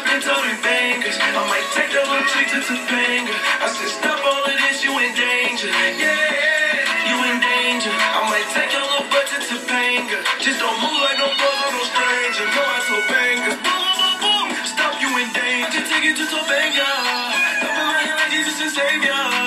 up and told me bangers. I might take that little chick to Topanga. I said, stop all of this, you in danger. Yeah, you in danger. I might take your little butt to Topanga. Just don't move like no brother, no stranger. No, I so banger. Boom, boom, boom, boom. Stop, you in danger. Take it to Topanga. Up in my hand like Jesus and Savior.